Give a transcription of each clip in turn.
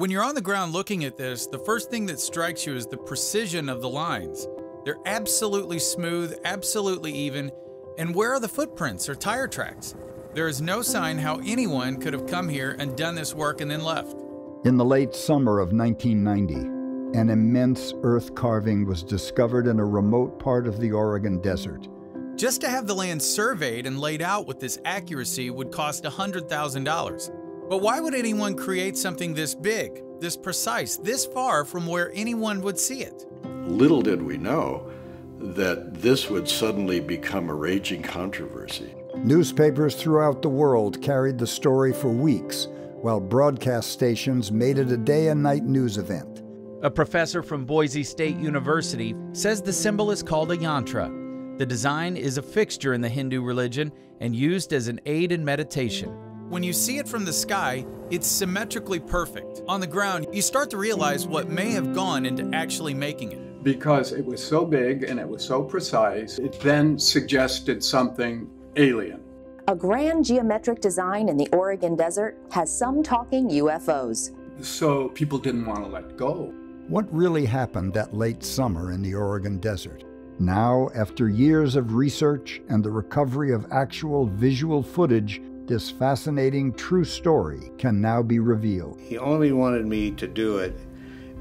When you're on the ground looking at this, the first thing that strikes you is the precision of the lines. They're absolutely smooth, absolutely even, and where are the footprints or tire tracks? There is no sign how anyone could have come here and done this work and then left. In the late summer of 1990, an immense earth carving was discovered in a remote part of the Oregon desert. Just to have the land surveyed and laid out with this accuracy would cost $100,000. But why would anyone create something this big, this precise, this far from where anyone would see it? Little did we know that this would suddenly become a raging controversy. Newspapers throughout the world carried the story for weeks, while broadcast stations made it a day and night news event. A professor from Boise State University says the symbol is called a yantra. The design is a fixture in the Hindu religion and used as an aid in meditation. When you see it from the sky, it's symmetrically perfect. On the ground, you start to realize what may have gone into actually making it. Because it was so big and it was so precise, it then suggested something alien. A grand geometric design in the Oregon desert has some talking UFOs. So people didn't want to let go. What really happened that late summer in the Oregon desert? Now, after years of research and the recovery of actual visual footage, this fascinating true story can now be revealed. He only wanted me to do it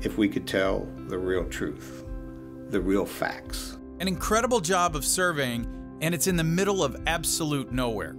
if we could tell the real truth, the real facts. An incredible job of surveying, and it's in the middle of absolute nowhere.